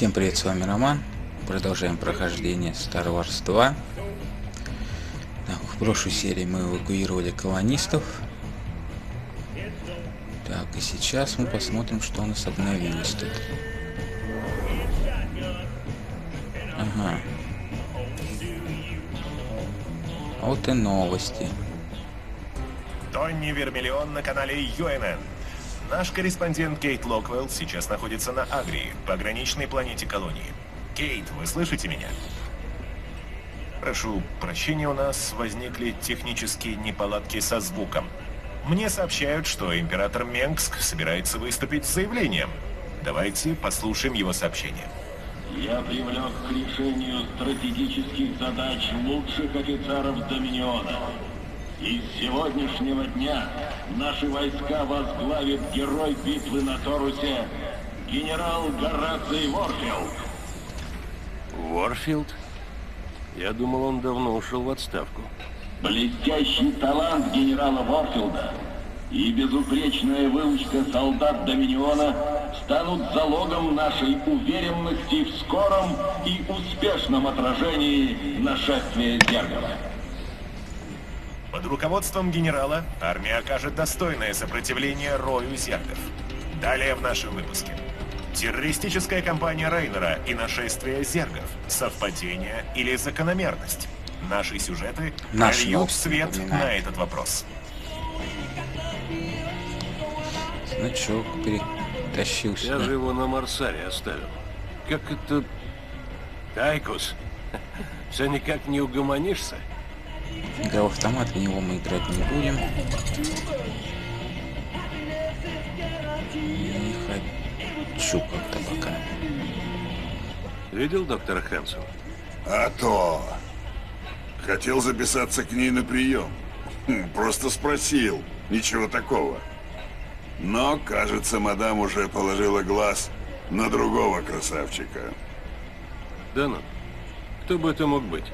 Всем привет, с вами Роман. Продолжаем прохождение Star Wars 2. Так, в прошлой серии мы эвакуировали колонистов. Так, и сейчас мы посмотрим, что у нас обновилось тут. Ага. Вот и новости. Тонни Вермиллион на канале UNN. Наш корреспондент Кейт Локвелл сейчас находится на Агрии, пограничной планете колонии. Кейт, вы слышите меня? Прошу прощения, у нас возникли технические неполадки со звуком. Мне сообщают, что император Менгск собирается выступить с заявлением. Давайте послушаем его сообщение. Я привлек к решению стратегических задач лучших офицеров Доминиона. И с сегодняшнего дня наши войска возглавит герой битвы на Торусе, генерал Гораций Ворфилд. Ворфилд? Я думал, он давно ушел в отставку. Блестящий талант генерала Ворфилда и безупречная выучка солдат Доминиона станут залогом нашей уверенности в скором и успешном отражении нашествия Зергова. Под руководством генерала армия окажет достойное сопротивление рою зергов. Далее в нашем выпуске. Террористическая кампания Рейнера и нашествие зергов. Совпадение или закономерность? Наши сюжеты прольют новости, свет напоминаю. на этот вопрос. Значок перетащил Я же его на Марсаре оставил. Как это... Тайкус, все никак не угомонишься? Игра в автомат, в него мы играть не будем. Не хочу как-то пока. Видел доктора Хэнсона? А то. Хотел записаться к ней на прием. Хм, Просто спросил. Ничего такого. Но, кажется, мадам уже положила глаз на другого красавчика. Да ну. Кто бы это мог быть?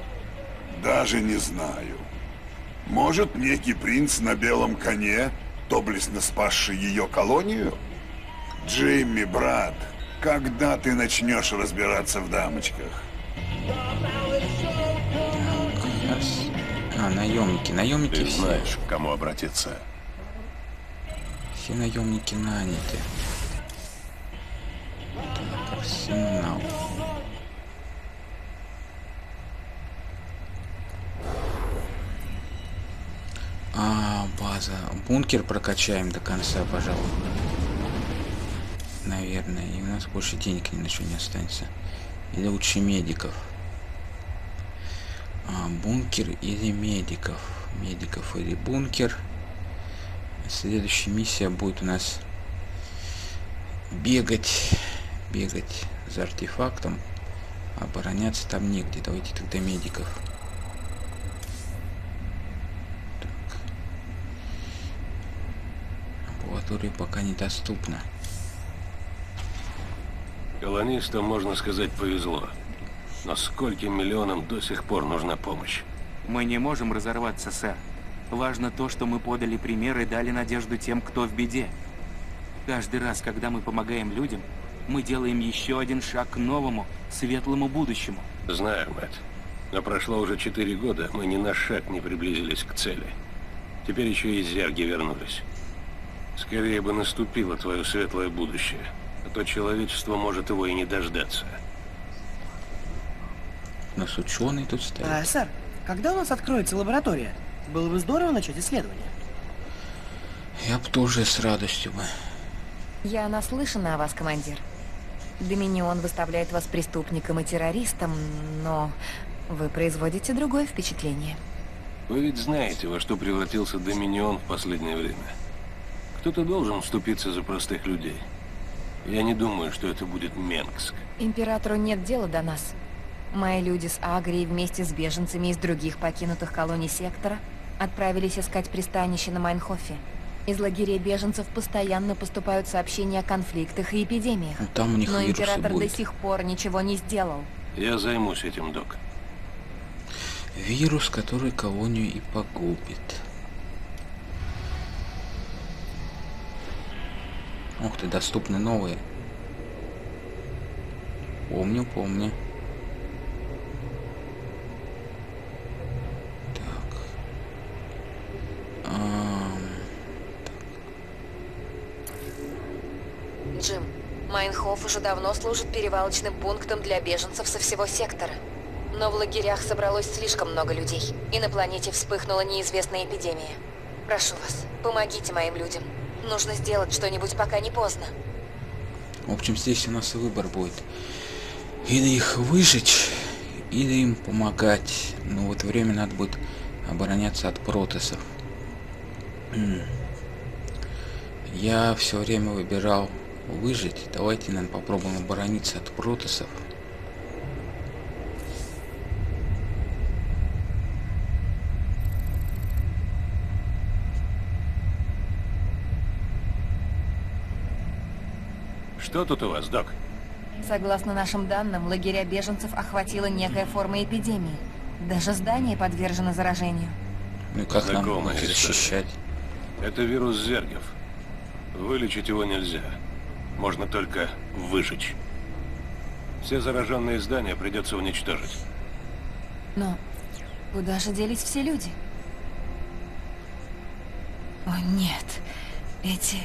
Даже не знаю. Может, некий принц на белом коне, доблестно спасший ее колонию? Джимми, брат, когда ты начнешь разбираться в дамочках? Раз. А, наемники. Наемники Ты все. знаешь, к кому обратиться. Все наемники наняты. Так, арсенал. А, база. Бункер прокачаем до конца, пожалуй. Наверное. И у нас больше денег ни на что не останется. Или лучше медиков. А, бункер или медиков. Медиков или бункер. Следующая миссия будет у нас бегать, бегать за артефактом. Обороняться там негде. Давайте тогда медиков. Так. Амбулатория пока недоступна. Колонистам, можно сказать, повезло. Но скольким миллионам до сих пор нужна помощь? Мы не можем разорваться, сэр. Важно то, что мы подали пример и дали надежду тем, кто в беде. Каждый раз, когда мы помогаем людям, мы делаем еще один шаг к новому, светлому будущему. Знаю, Мэтт. Но прошло уже четыре года, мы ни на шаг не приблизились к цели. Теперь еще и зерги вернулись. Скорее бы наступило твое светлое будущее, а то человечество может его и не дождаться. У нас ученый тут стоит. А, сэр, когда у нас откроется лаборатория? Было бы здорово начать исследование. Я бы тоже с радостью бы. Я наслышана о вас, командир. Доминион выставляет вас преступником и террористом, но вы производите другое впечатление. Вы ведь знаете, во что превратился Доминион в последнее время. Кто-то должен вступиться за простых людей. Я не думаю, что это будет Менгск. Императору нет дела до нас. Мои люди с Агрии вместе с беженцами из других покинутых колоний сектора отправились искать пристанище на Майнхофе. Из лагерей беженцев постоянно поступают сообщения о конфликтах и эпидемиях. Ну, там у них Но император будет. до сих пор ничего не сделал. Я займусь этим, док. Вирус, который колонию и погубит. Ух ты, доступны новые. Помню, помню. Так. Ам, Джим, Майнхоф уже давно служит перевалочным пунктом для беженцев со всего сектора. Но в лагерях собралось слишком много людей, и на планете вспыхнула неизвестная эпидемия. Прошу вас, помогите моим людям. Нужно сделать что-нибудь, пока не поздно. В общем, здесь у нас выбор будет. Или их выжечь, или им помогать. Но в это время надо будет обороняться от протесов. Я все время выбирал выжить. Давайте, наверное, попробуем оборониться от протесов. Что тут у вас, док? Согласно нашим данным, лагеря беженцев охватила некая форма эпидемии. Даже здание подвержено заражению. Ну и как нам Знакомая их история. защищать? Это вирус зергов. Вылечить его нельзя. Можно только выжечь. Все зараженные здания придется уничтожить. Но куда же делись все люди? О нет, эти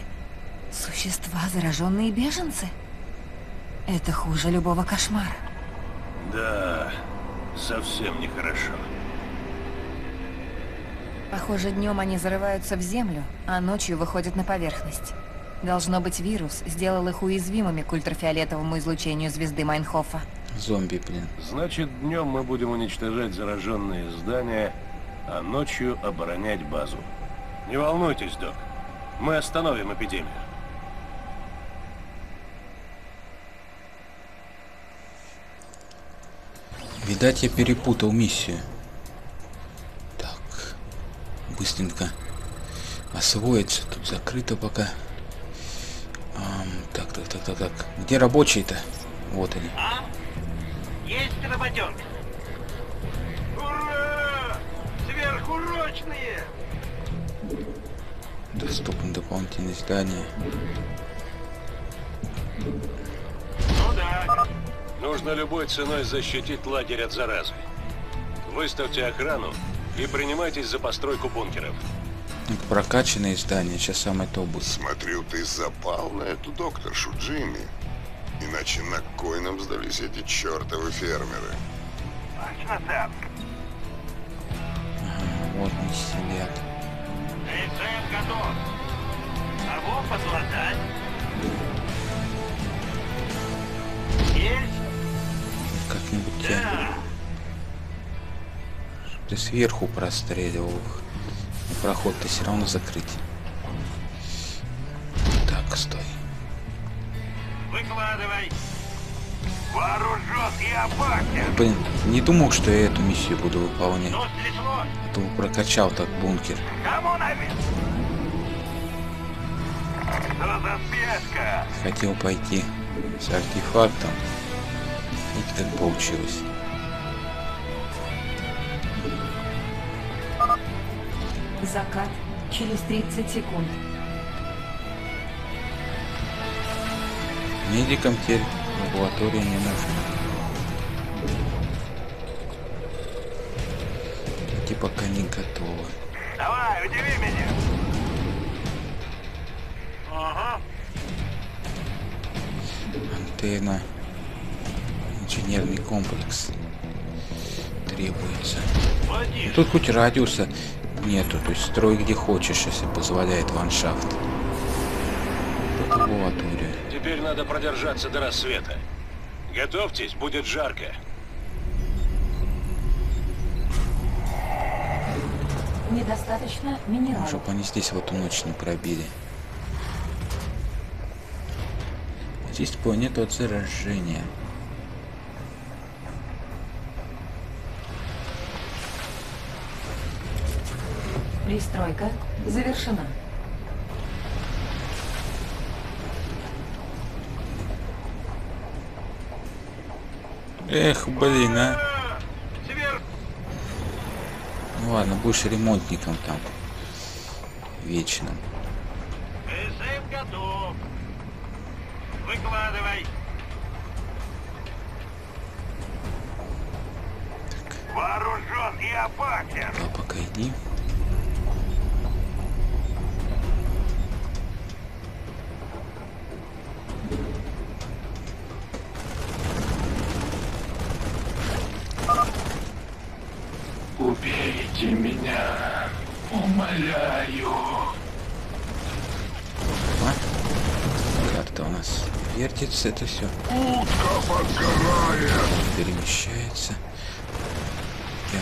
существа зараженные беженцы? Это хуже любого кошмара. Да, совсем нехорошо. Похоже, днем они зарываются в землю, а ночью выходят на поверхность. Должно быть, вирус сделал их уязвимыми к ультрафиолетовому излучению звезды Майнхофа. Зомби, блин. Значит, днем мы будем уничтожать зараженные здания, а ночью оборонять базу. Не волнуйтесь, док. Мы остановим эпидемию. Видать, я перепутал миссию. Так. Быстренько освоиться. Тут закрыто пока. Ам, так, так, так, так, так. Где рабочие-то? Вот они. А? Есть работенка. Ура! Сверхурочные! Доступны дополнительные здания. Ну да. Нужно любой ценой защитить лагерь от заразы. Выставьте охрану и принимайтесь за постройку бункеров. Так, Прокачанные здания. Сейчас самое то будет. Смотрю, ты запал на эту докторшу Джимми. Иначе на кой нам сдались эти чертовы фермеры? Точно, сэр. Ага, вот они сидят. Рецепт готов. Кого подлатать? Есть? Как-нибудь чтоб Ты сверху простреливал их. Но проход-то все равно закрыть. Так, стой. Выкладывай. Вооружен и опасен. Блин, не думал, что я эту миссию буду выполнять. Стряслось? А то прокачал так бункер. Кому навес? Хотел пойти с артефактом. Видите, как получилось. Закат через 30 секунд. Медикам теперь лаборатория не нужна. Эти пока не готовы. Давай, удиви меня. Ага. Антенна. Инженерный комплекс. Требуется. И тут хоть радиуса нету, то есть строй где хочешь, если позволяет ландшафт. Лабораторию. Теперь надо продержаться до рассвета. Готовьтесь, будет жарко. Недостаточно минералов. Чтоб они здесь в эту ночь не пробили. Здесь планета от заражения. Пристройка завершена. Эх, блин, а. Сверх. Ну ладно, будешь ремонтником там. Вечным. Рецепт готов. Выкладывай. Вооружен и опасен. А пока иди. Вертится, это все перемещается. Так.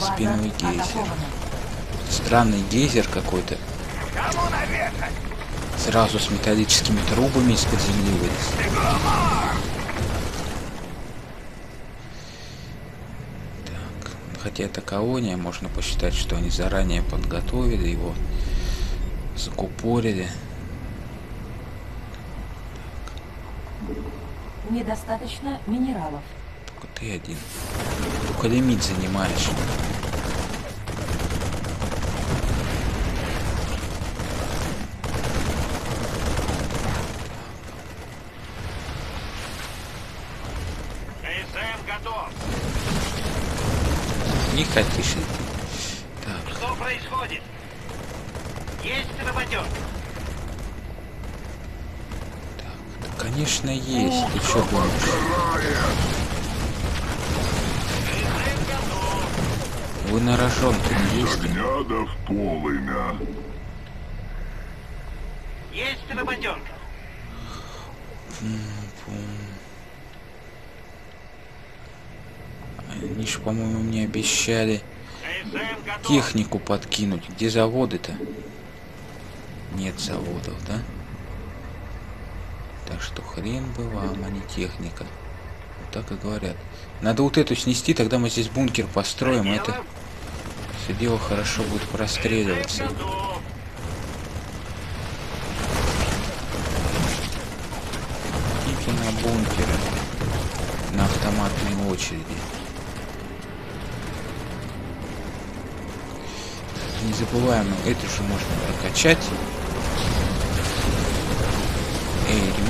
Спиновый гейзер. Странный гейзер какой-то. Сразу с металлическими трубами из-под земли вылез. Так, хотя это колония, можно посчитать, что они заранее подготовили его, закупорили. Недостаточно минералов. Только ты один. Только лимит занимаешь. Готов. Не хотишь идти. Так, Что происходит? Есть работенка? да, конечно есть. Ты что думаешь? Вы на рожон-то не есть? Огня да в полымя. Есть работенка. Они ж, по-моему, мне обещали технику подкинуть. Где заводы-то? Нет заводов, да? Так что хрен бы вам, а не техника. Вот так и говорят. Надо вот эту снести, тогда мы здесь бункер построим, и это все дело хорошо будет простреливаться. Идите на бункеры. На автоматной очереди. Не забываем, эту же можно прокачать.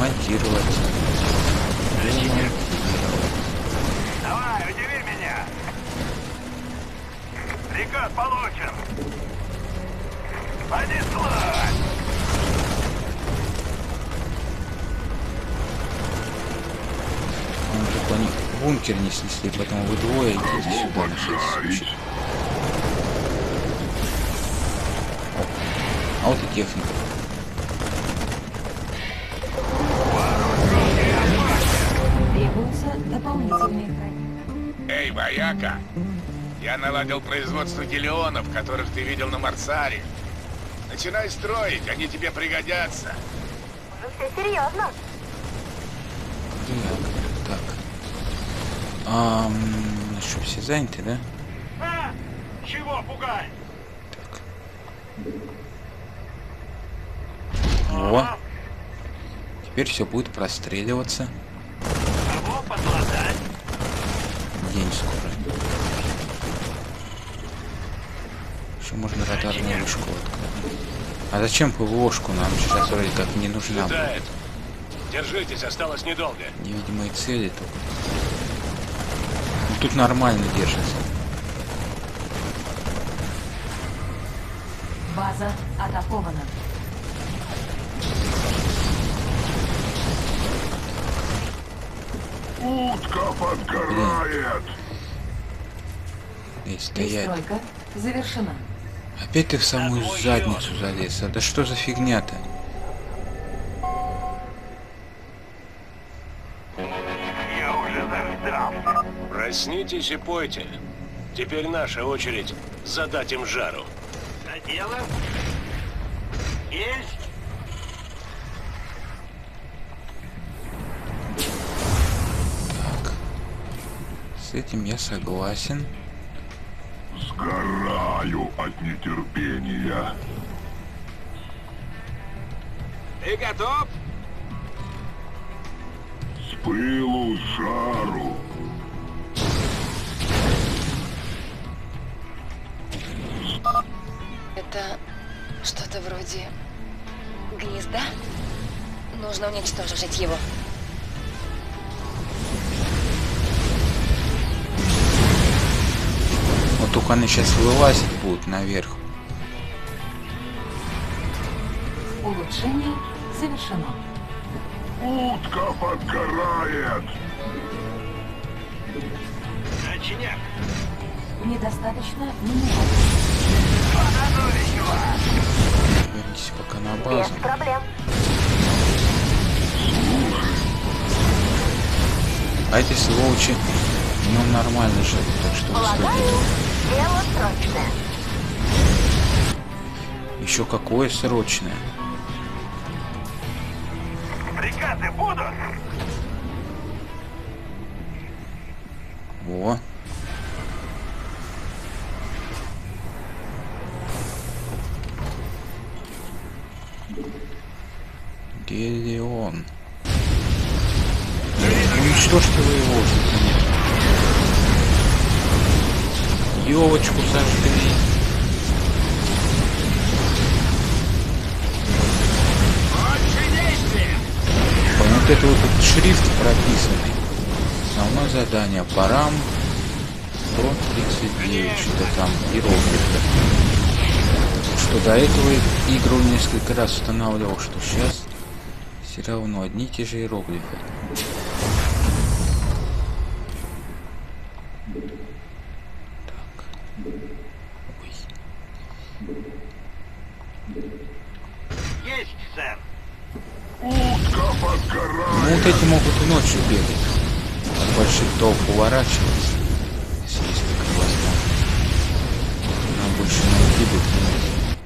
Ремонтировать. Давай, удиви меня. Приказ получен. Понеслась. Он только они бункер не снесли, поэтому вы двое идите сюда на всякий случай. Оп. А вот и техника. Дополнительные Эй, вояка, я наладил производство гелионов, которых ты видел на Марсаре. Начинай строить, они тебе пригодятся. Так, так. Ам, ну что, все заняты, да? А, чего пугать? Во. Теперь все будет простреливаться. Кого подлатать? День скоро. Еще можно радарную вышку открыть. А зачем ПВОшку? Нам сейчас вроде как не нужна. будет. Держитесь, осталось недолго. Невидимые цели только. Ну, тут нормально держится. База атакована. Утка подгорает. И стоять. Перестройка завершена. Опять ты в самую задницу залез. А да что за фигня-то? Я уже заждался. Проснитесь и пойте. Теперь наша очередь задать им жару. За дело? Есть? С этим я согласен. Сгораю от нетерпения. Ты готов? С пылу жару. Это что-то вроде гнезда? Нужно уничтожить его. Они сейчас вылазить будут наверх. Улучшение завершено. Утка подгорает! Недостаточно минералов. Вернитесь пока на базу. проблем. А эти сволочи, ну нормально же, так что вы следите. Дело срочное. Еще какое срочное. Приказы будут! Наконец. Елочку сожгли. Вот это вот этот шрифт прописанный. Основное задание. Парам 139. Что-то там иероглифы. Что до этого игру несколько раз устанавливал, что сейчас все равно одни и те же иероглифы. Так. Ой. Есть, сэр! Утка подгорает! Ну вот эти могут и ночью бегать. От больших толп уворачиваться. Если есть такая возможность. Нам больше найти бы князь.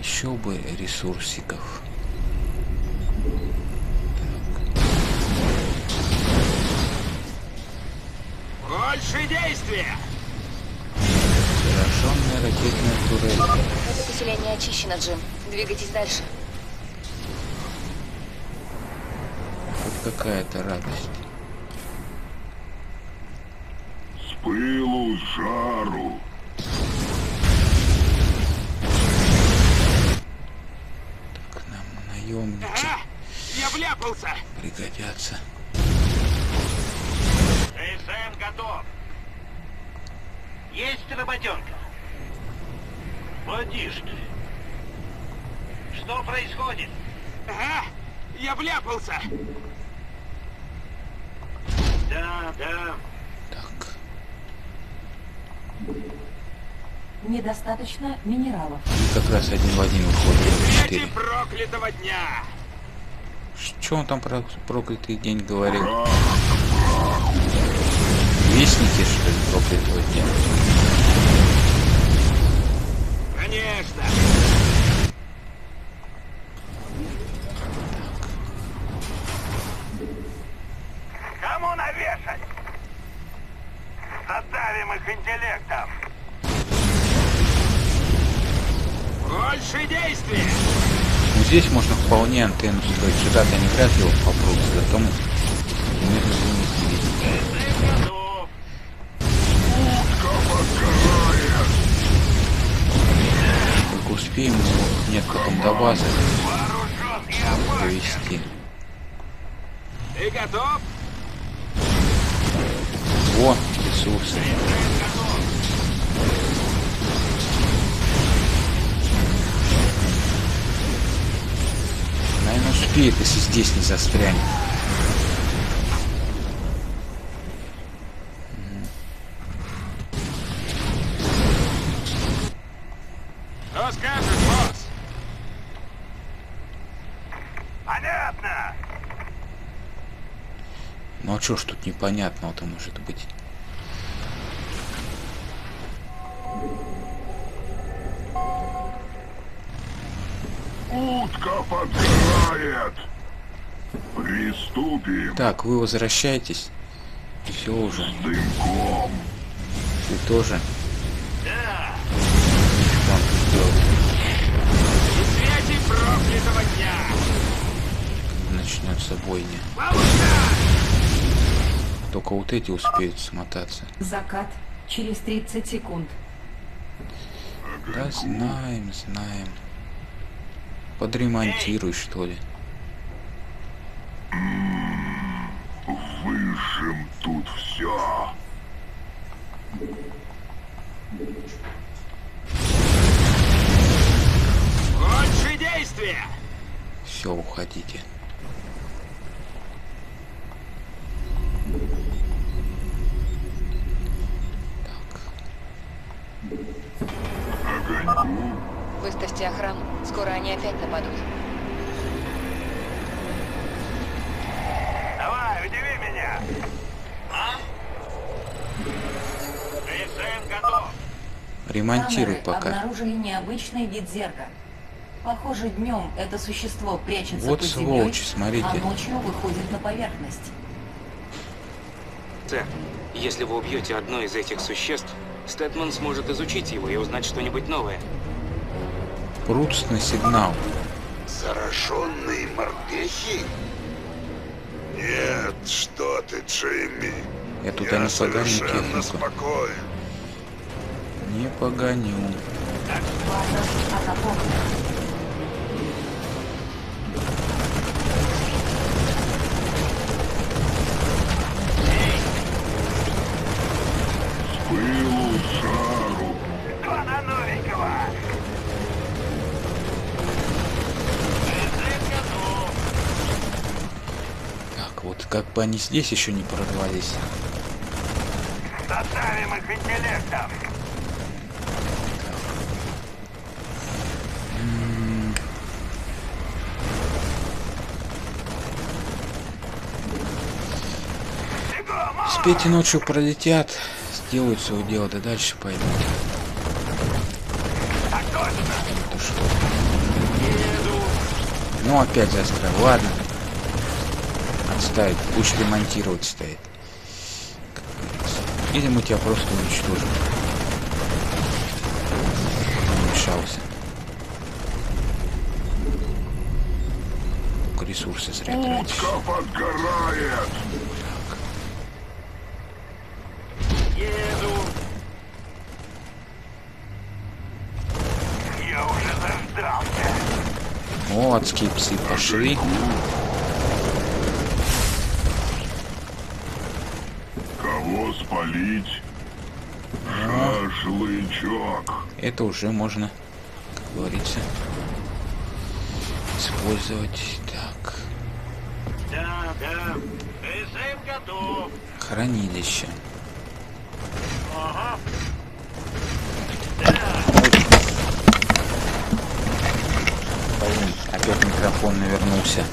Еще бы ресурсиков. Больше действия! Зараженная ракетная турель. Это поселение очищено, Джим. Двигайтесь дальше. Хоть какая-то радость. С пылу, жару! Так нам наемники А! Я вляпался! пригодятся. КСМ готов! Есть работенка? Поди ж ты! Что происходит? Ага! Я вляпался! Да, да. Недостаточно минералов. И как раз один в один выходит. Четыре. проклятого дня! Что он там про проклятый день говорил? Вестники, что ли, проклятого дня? Конечно! Кому навешать? Задавим их интеллектом! Больше действия! Ну, здесь вполне антенну строить. Сюда-то они вряд ли попрутся, зато мы мы звонить не видим. Только успеем его нет потом до базы здесь не застрянет. Что скажешь, босс? Понятно! Ну а чё ж тут непонятного-то может быть? Утка подгорает! Приступим Так, вы возвращайтесь. И все уже. с дымком! Ты тоже. Да! Сделать. И свете проклятого дня! Начнется бойня. Только вот эти успеют смотаться. Закат через 30 секунд. Да знаем, знаем. Подремонтируй, что ли. Выжим тут все! Лучше действия! Все, уходите. Так. Выставьте охрану. Скоро они опять нападут. Давай, удиви меня! А? Ресен готов! Ремонтируй Камеры пока. обнаружили необычный вид зерга. Похоже, днем это существо прячется Вот под сволочи, землей, смотрите. а ночью выходит на поверхность. Сэр, если вы убьете одно из этих существ, Стэдман сможет изучить его и узнать что-нибудь новое. Прутстный сигнал. Зараженные морпехи? Нет, что ты, Джимми. Я туда Я совершенно спокоен. Так, вот как бы они здесь еще не прорвались. Доставим их интеллектом! Спейте ночью пролетят, сделают свое дело, да дальше пойдут. Это что? Ну опять застрял, ладно. Отставить, пусть ремонтировать стоит. Или мы тебя просто уничтожим. Мешался. Ресурсы зря тратишь. подгорает! Еду! Я уже заждался! О, адские псы пошли. Кого спалить? Шашлычок! Это уже можно, как говорится, использовать. Так, Да, да. СМ готов. хранилище. Ага. Блин, опять микрофон навернулся.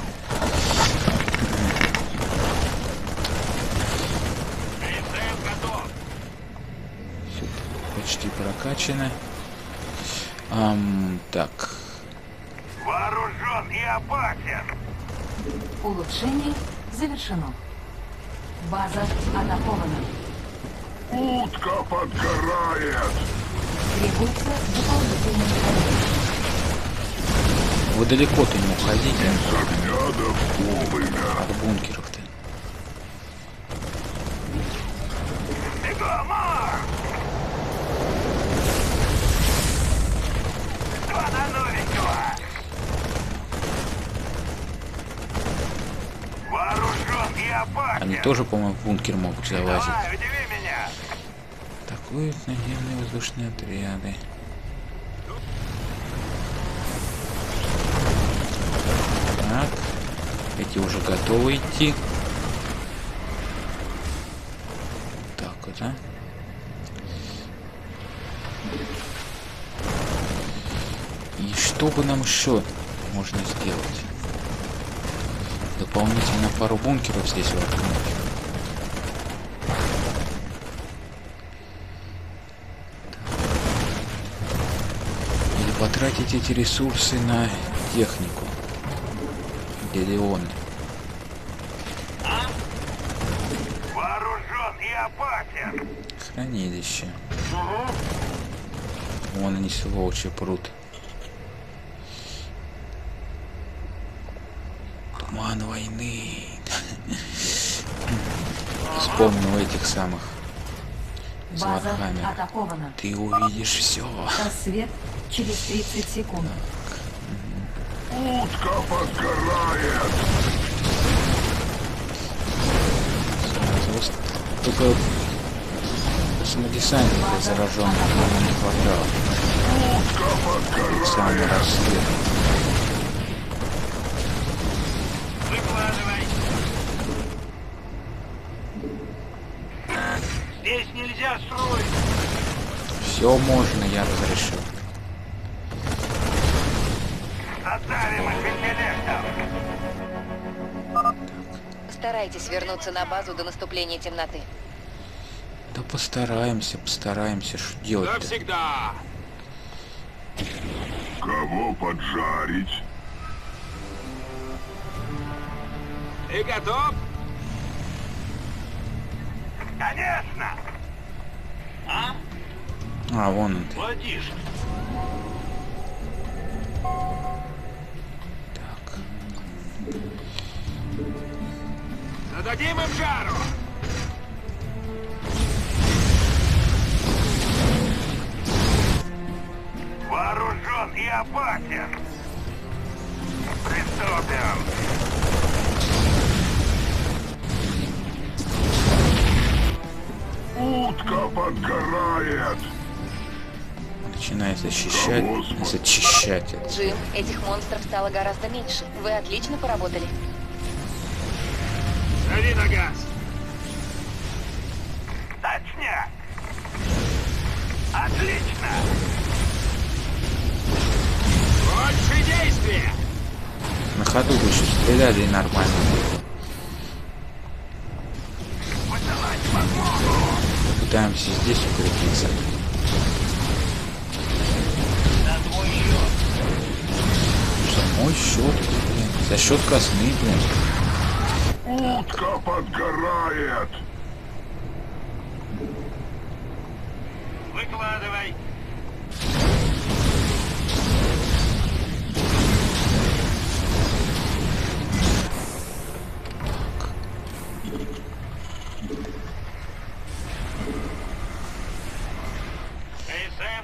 Всё почти прокачано. Ам, так, Вооружен и опасен. Улучшение завершено. База атакована. Утка подгорает. Требуется дополнительный. Вы далеко-то не уходите от бункеров-то. Они тоже, по-моему, в бункер могут залазить. Атакуют наземные воздушные отряды. Эти уже готовы идти. Так а? И что бы нам еще можно сделать? Дополнительно пару бункеров здесь воткнуть. Потратить эти ресурсы на технику. Делеон. Вооружен и опасен. Хранилище. Вон они сволочи прут. Туман войны. Вспомнил этих самых База атакована. Ты увидишь все. Рассвет через 30 секунд. Утка подгорает. Только Космодесантника зараженных нам не хватало. Самый рассвет. Выкладывай. Здесь нельзя строить. Все можно, я разрешил. Старайтесь вернуться на базу до наступления темноты. Да постараемся, постараемся, что делать-то? всегда. Кого поджарить? Ты готов? Конечно. А, вон он ты. Владишь. Зададим им жару. Вооружен и опасен. Приступим. Утка подгорает. Начинает защищать, зачищать это. Джим, этих монстров стало гораздо меньше. Вы отлично поработали. Дави на газ. Точняк. Отлично. Больше действия. На ходу бы еще стреляли нормально. Пытаемся здесь укрепиться. За мой счет, блин. За счет казны, блин. Утка подгорает. Выкладывай.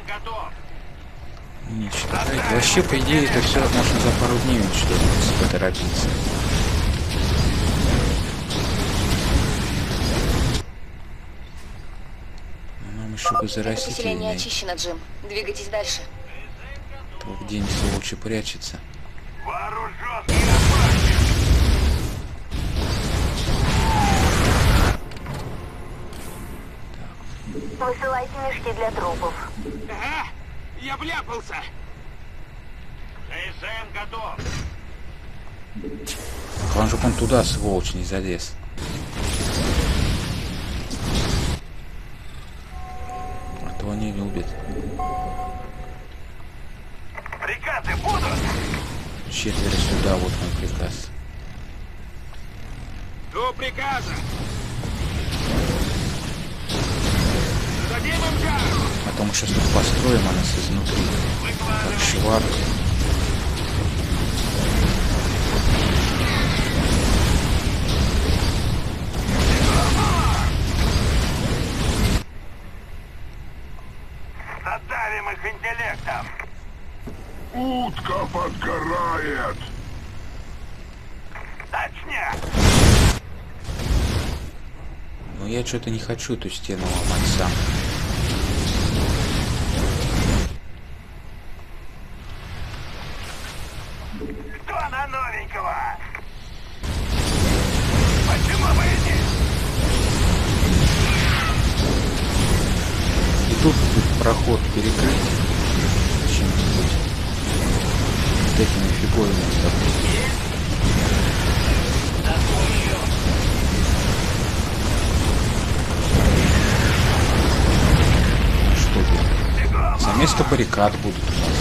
Готов. Вообще, по идее, это все можно за пару дней уничтожить, если поторопиться. Зарастить Поселение найти. очищено, Джим. Двигайтесь дальше. То где-нибудь сволочи прячется. Высылайте мешки для трупов. Ага, я вляпался. КСМ готов. Главное, чтобы он туда, сволочь, не залез. Любят. Приказы будут. Четверо сюда, вот мой приказ. До приказа. Зададим им жару. Потом сейчас тут построим, а нас изнутри. Как швабру. Утка подгорает. Точняк. Но я что-то не хочу эту стену ломать сам. Что на новенького? Почему и нет? И тут проход перекрыть Вот этими. Что тут? За место баррикад будут у нас.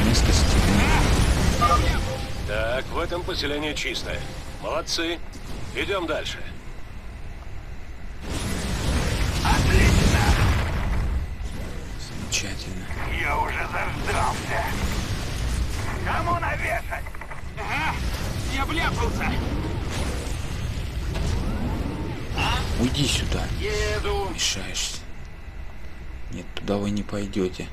Вместо стены. Так, в этом поселение чистое. Молодцы. Идем дальше. Я вляпался. Уйди сюда. Еду. Мешаешься. Нет, туда вы не пойдете.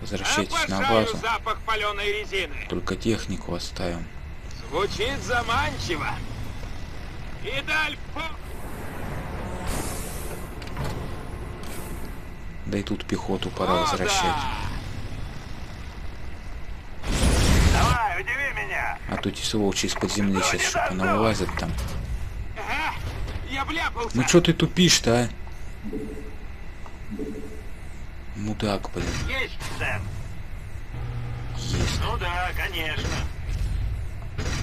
Возвращайтесь на Обожаю базу. запах паленой резины. Только технику оставим. Звучит заманчиво. И даль по... Да и тут пехоту пора возвращать. А эти сволочи из-под земли сейчас что-то навылазят там. Ну чё ты тупишь-то, а? Мудак, блин. Есть, сэр. Есть. Ну да, конечно.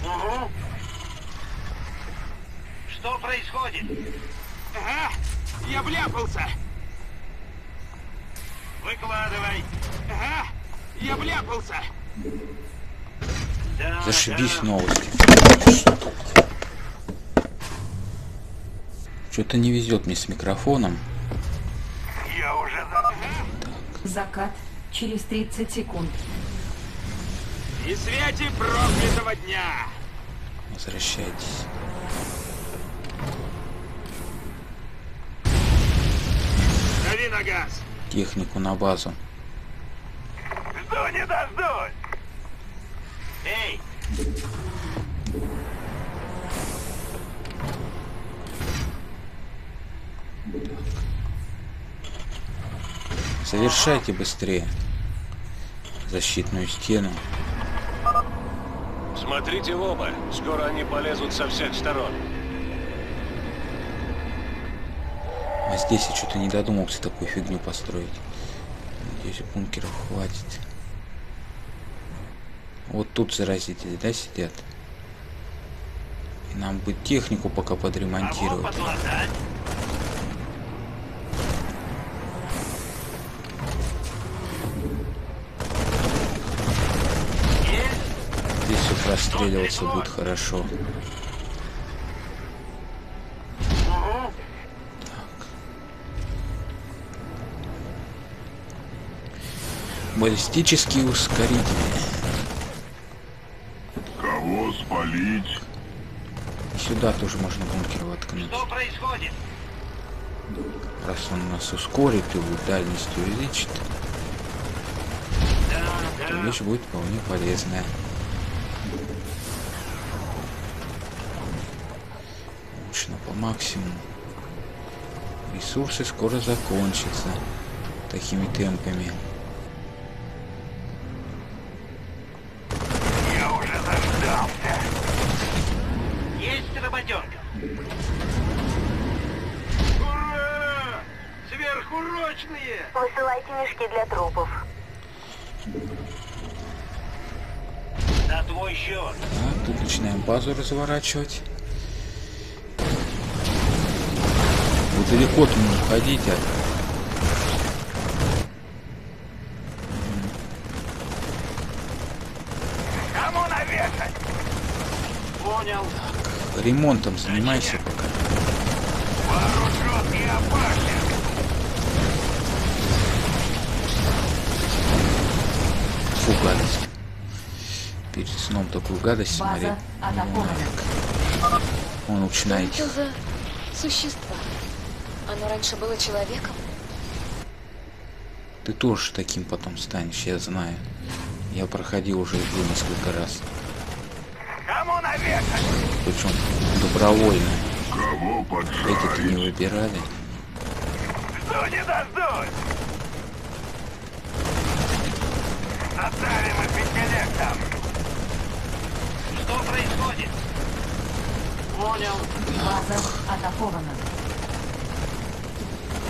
Угу. Что происходит? Ага, я вляпался. Выкладывай. Ага, я вляпался. Зашибись новости. Что-то не везет мне с микрофоном. Я уже за... Закат через 30 секунд. И свете проклятого дня. Возвращайтесь. Дави на газ. Технику на базу. Жду не дождусь. Эй, Завершайте быстрее. Защитную стену. Смотрите в оба. Скоро они полезут со всех сторон. А здесь я что-то не додумался такую фигню построить. Надеюсь, бункеров хватит. Вот тут заразители, да, сидят? И нам бы технику пока подремонтировать. Здесь вот расстреливаться будет хорошо. Баллистические ускорители. Спалить? И сюда тоже можно бункер воткнуть. Что происходит? Раз он нас ускорит и дальность увеличит, Да, то да. вещь будет вполне полезная. Мощно по максимуму. Ресурсы скоро закончатся такими темпами. Высылайте мешки для трупов. На твой счет. Так, тут начинаем базу разворачивать. Вы далеко-то не уходите. Кому навешать? Понял. Ремонтом занимайся пока. Вооружен и опасен. Сном такую гадость смотреть. Он начинает. Что за существо? Оно раньше было человеком? Ты тоже таким потом станешь, я знаю. Я проходил уже его несколько раз. Кому? Причем добровольно. Кого Эти-то не выбирали. Жду не дождусь. Оставим их интеллектом. Что происходит? Понял. База атакована.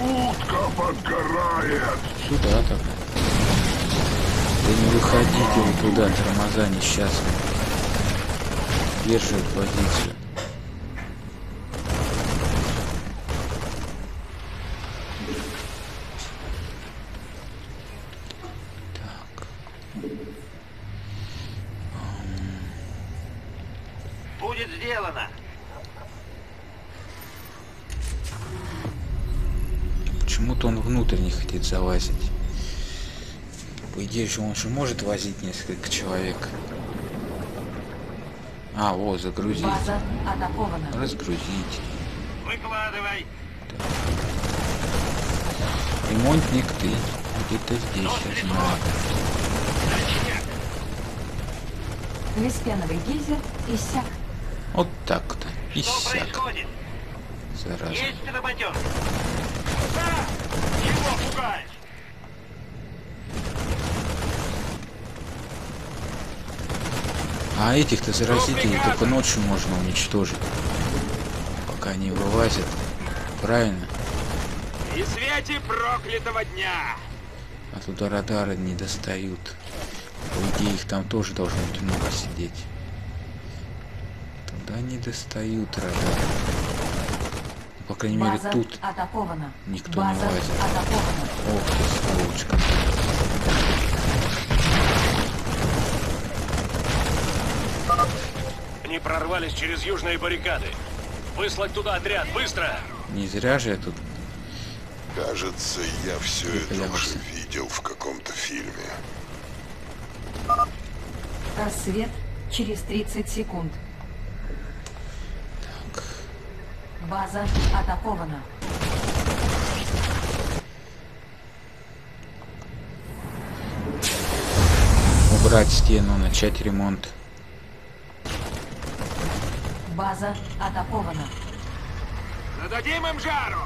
Утка подгорает! Сюда так. Да не выходите вы туда, тормоза несчастные. Держит позицию. Так. Будет сделано. Почему-то он внутрь не хотит залазить. По идее же он же может возить несколько человек. А, вот, загрузить. База атакована. Разгрузить. Выкладывай. Ремонтник ты. Где-то здесь, я знаю. Веспеновый гейзер иссяк. Вот так-то. Иссяк. Зараза. А этих-то заразителей только ночью можно уничтожить. Пока они вылазят. Правильно. И свете проклятого дня! А туда радары не достают. По идее, их там тоже должно быть много сидеть. Туда не достают радары. По крайней мере, База тут атакована. никто не База лазит. атакована. Ох ты, сволочка. Они прорвались через южные баррикады. Выслать туда отряд, быстро! Не зря же я тут Кажется, я все это уже видел в каком-то фильме. Рассвет через 30 секунд. так. База атакована. Убрать стену, начать ремонт. База атакована. Зададим им жару!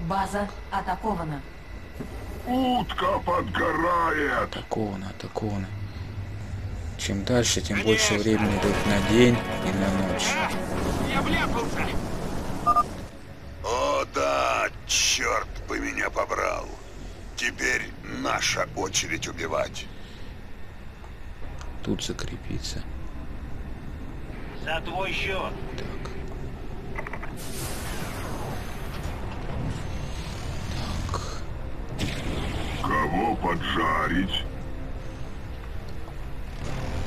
База атакована. Утка подгорает! Атаковано, атаковано. Чем дальше, тем больше времени идут на день и на ночь. Я вляпался! О да, черт бы меня побрал. Теперь наша очередь убивать. Тут закрепиться. За твой счет. Так. Так. Кого поджарить?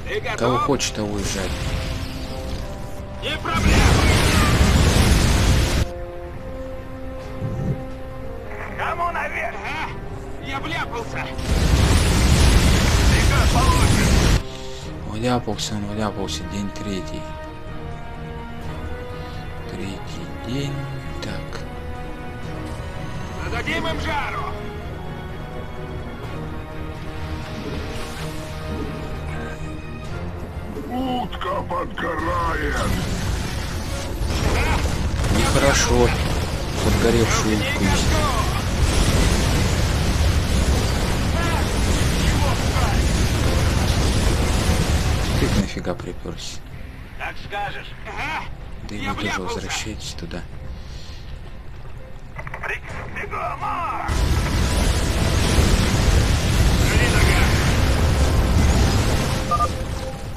Ты Кого хочешь, того и жарь. Не проблема! Кому наверх? А? Я вляпался! Вляпался он, вляпался. День третий. День. Так. Зададим им жару! Утка подгорает! Нехорошо. Подгоревшую утку есть. Ты нафига приперся? Как скажешь. Ага. Да вы тоже возвращайтесь туда.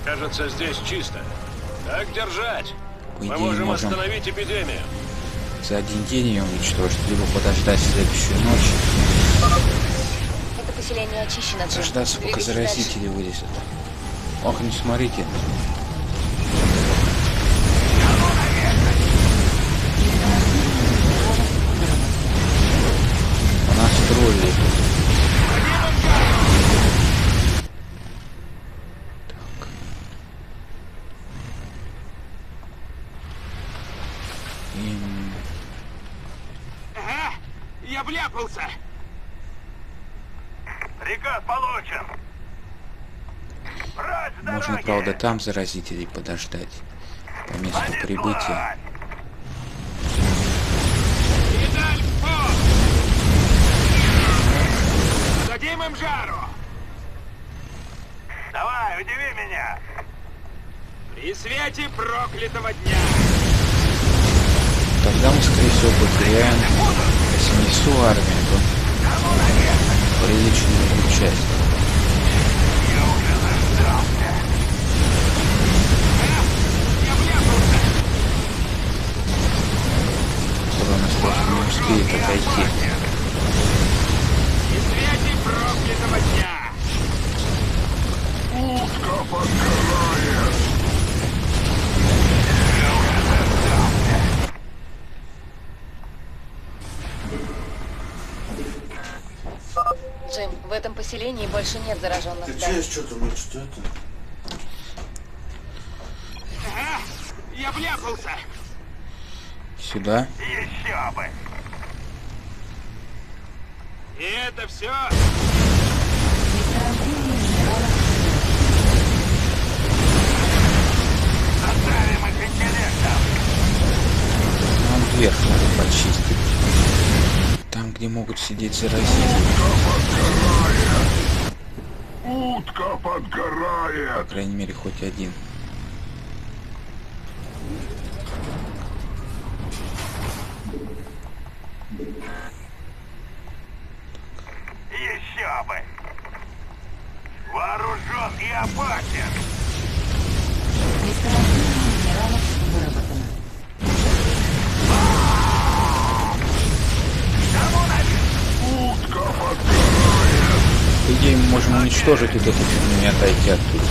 Кажется, здесь чисто. Так держать. По Мы можем можем остановить эпидемию. за один день ее уничтожить, либо подождать следующую ночь, Это поселение очищено, дождаться, пока заразители вылезут. Ох, не смотрите. У нас тролли. Так. Им... Ага. Я вляпался! Приказ получен. Брать Можно, правда, там заразителей подождать. По месту прибытия. Зададим им жару! Давай, удиви меня. При свете проклятого дня! Тогда мы, скорее всего, потеряем, не всю армию, то приличную часть. У нас просто не успеет отойти. При свете проклятого дня! Утка подгорает! В этом поселении больше нет зараженных. Ты че, что-то, что это? А, я вляпался. Сюда. Еще бы. И это все. Заставим их интеллектом. Он вверх надо почистить могут сидеть заразители. Утка подгорает! По крайней мере, хоть один. Еще бы! Вооружен и опасен! По идее, мы можем уничтожить вот эту фигню и отойти оттуда.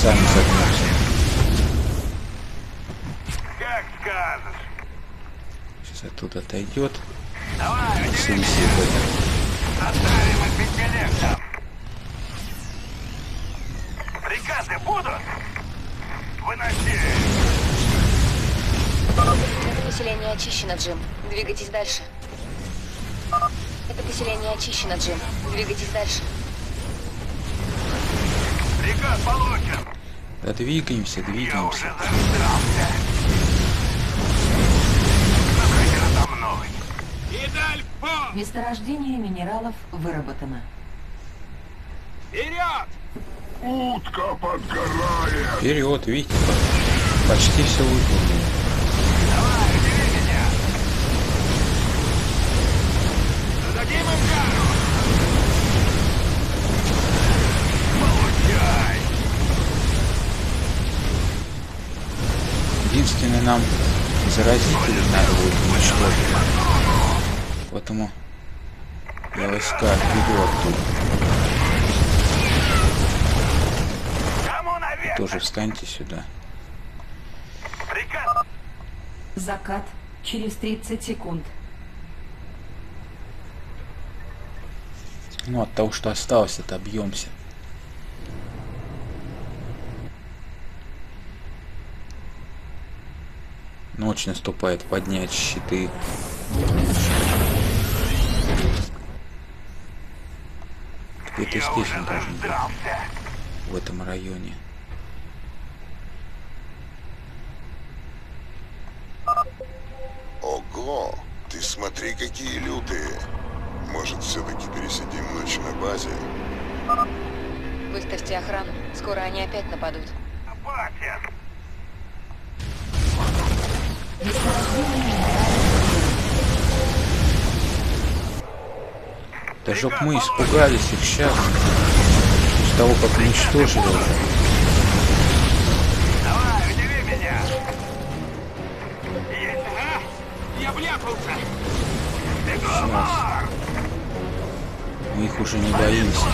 Сами загнемся. Как скажешь! Сейчас оттуда отойдет. Давай, их интеллектом! Приказы будут? Выноси! Это поселение очищено, Джим. Двигайтесь дальше. Это поселение очищено, Джим. Двигайтесь дальше. Приказ получен! Да двигаемся, Я двигаемся. уже мной! В пол! Месторождение минералов выработано. Вперед! Утка подгорает! Вперед, видите, по- почти все выполнено. Давай, удиви меня! Зададим им жару! Получай! Нам заразители надо будет уничтожить. Поэтому я войска отведу оттуда. Тоже встаньте сюда. Закат через 30 секунд. Ну, от того, что осталось, отобьемся. Ночь наступает, поднять щиты. Где-то Я здесь уже он должен быть, в этом районе. Ого, ты смотри, какие лютые. Может, все-таки пересидим ночь на базе? Выставьте охрану. Скоро они опять нападут. Хватит! Даже б мы испугались их сейчас. С того, как уничтожили. Давай, удиви меня! Есть, ага! Я вляпался! Бегом! Мы их уже не боимся.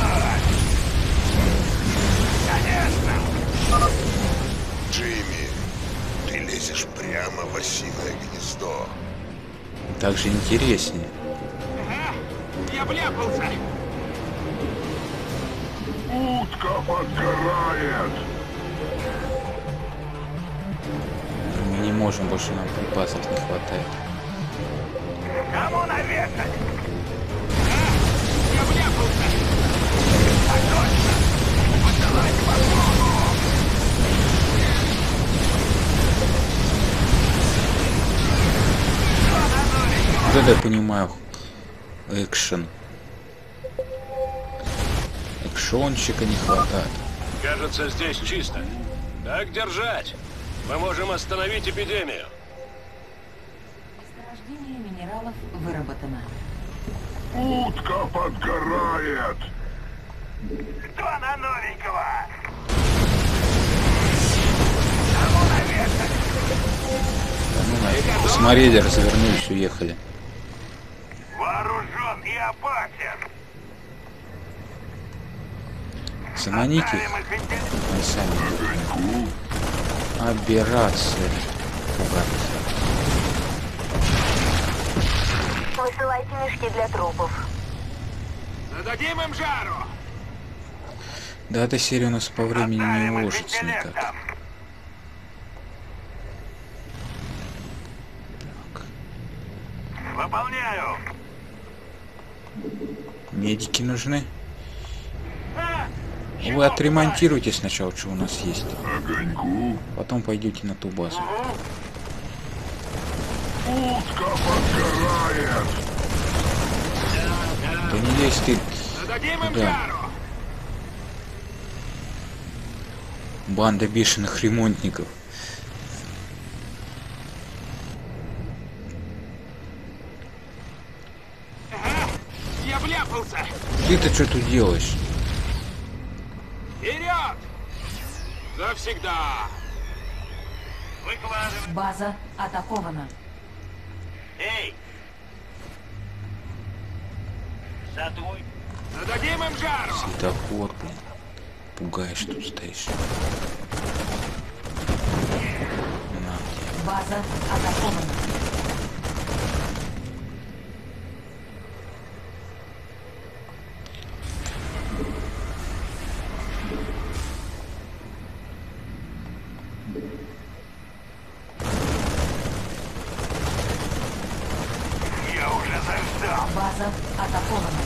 Так же интереснее. Ага! Я вляпался! Утка подгорает! Мы не можем больше, нам припасов не хватает. Кому навешать? А? Я вляпался! Так точно! Посылать подмогу! Вот это я понимаю. Экшен. Экшончика не хватает. Кажется, здесь чисто. Так держать. Мы можем остановить эпидемию. Месторождение минералов выработано. Утка подгорает! Кто на новенького? Да ну нафиг. Посмотрели, развернулись, уехали. Вооружен и опасен! Интеллект! они сами. Операция. Высылайте мешки для трупов. Зададим им жару! Да, эта серия у нас по времени не уложится никак. Выполняю! Медики нужны. Вы отремонтируйте сначала, что у нас есть. Огоньку! Потом пойдете на ту базу. Утка подгорает! Да не лезь ты. Да. Банда бешеных ремонтников. Я вляпался! Ты-то что тут делаешь? Вперед! Завсегда! Выкладывай! База атакована. Эй! За твой... Дадим им жару! Светофор, блин. Пугаешь тут стоишь. База атакована. Я уже заждал! База атакована.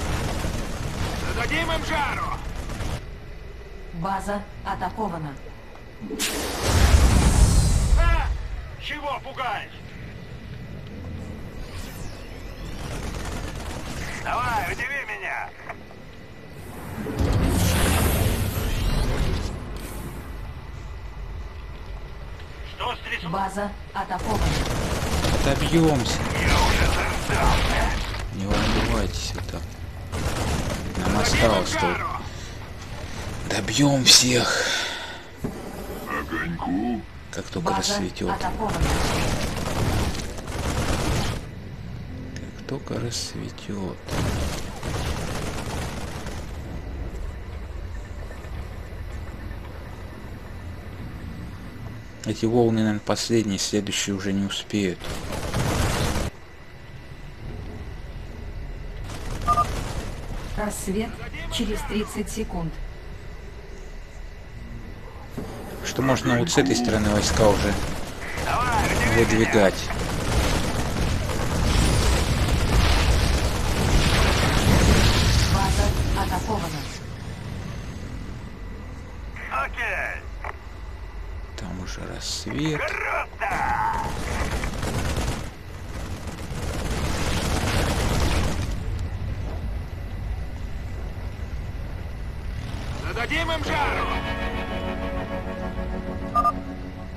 Дадим им жару! База атакована. А! Чего пугаешь? Давай, удиви меня! Что стряслось? База атакована. Отобьемся. Не волнуйтесь так. Нам осталось только. Добьем всех. Огоньку? Как только База рассветет. атакована. Как только рассветет. Эти волны, наверное, последние, следующие уже не успеют. Рассвет через 30 секунд. Что можно вот с этой стороны войска уже выдвигать. База атакована. Окей! Там уже рассвет. Дадим им жару!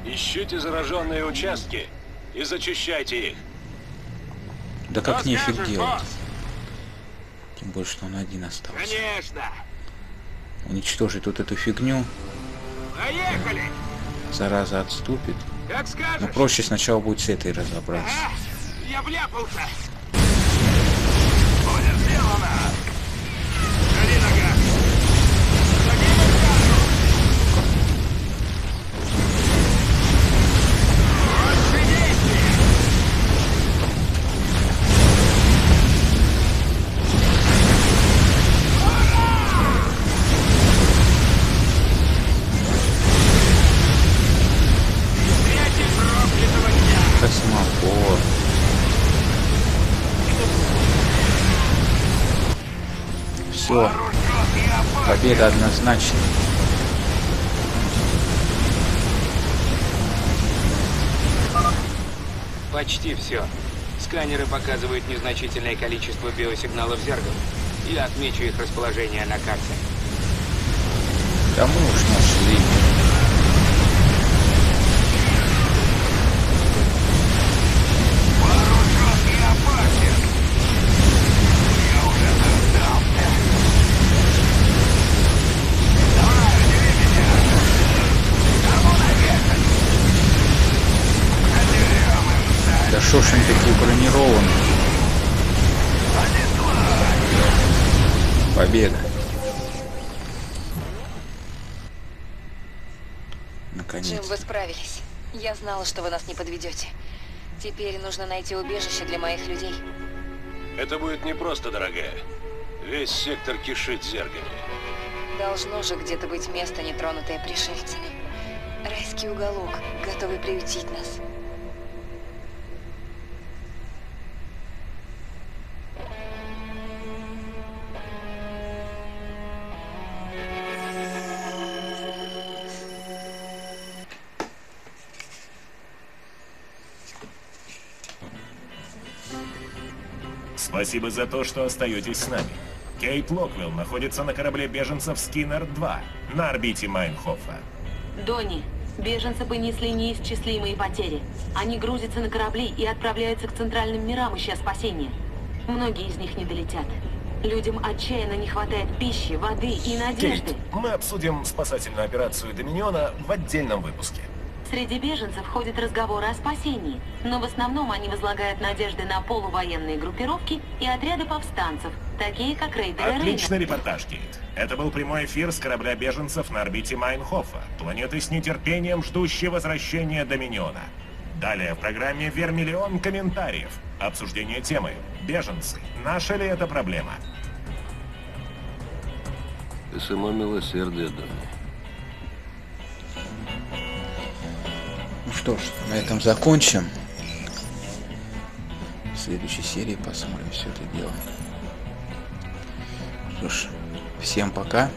Ищите зараженные участки и зачищайте их. Да как нефиг делать. босс? Тем более, что он один остался. Конечно! Уничтожить вот эту фигню, Поехали! Зараза отступит. Как Но скажешь! проще сначала будет с этой разобраться. А, я вляпался! Будет сделано! Победа однозначна. Почти все. Сканеры показывают незначительное количество биосигналов зергов. Я отмечу их расположение на карте. Мы уж нашли. Да шо ж он такие бронированные? Победа. Джим, Наконец. вы справились. Я знала, что вы нас не подведете. Теперь нужно найти убежище для моих людей. Это будет непросто, дорогая. Весь сектор кишит зергами. Должно же где-то быть место, нетронутое пришельцами. Райский уголок, готовый приютить нас. Спасибо за то, что остаетесь с нами. Кейт Локвилл находится на корабле беженцев Скиннер-2 на орбите Майнхофа. Донни, беженцы понесли неисчислимые потери. Они грузятся на корабли и отправляются к центральным мирам, ища спасения. Многие из них не долетят. Людям отчаянно не хватает пищи, воды и надежды. Кейт, мы обсудим спасательную операцию Доминиона в отдельном выпуске. Среди беженцев ходят разговоры о спасении, но в основном они возлагают надежды на полувоенные группировки и отряды повстанцев, такие как рейдеры Отличный репортаж, Кейт. Это был прямой эфир с корабля беженцев на орбите Майнхофа, планеты с нетерпением ждущей возвращения Доминиона. Далее в программе Вермиллион комментариев. Обсуждение темы. Беженцы. Наша ли это проблема? Ты само милосердие, Донни. Что ж, на этом закончим. В следующей серии посмотрим все это дело. Что ж, всем пока.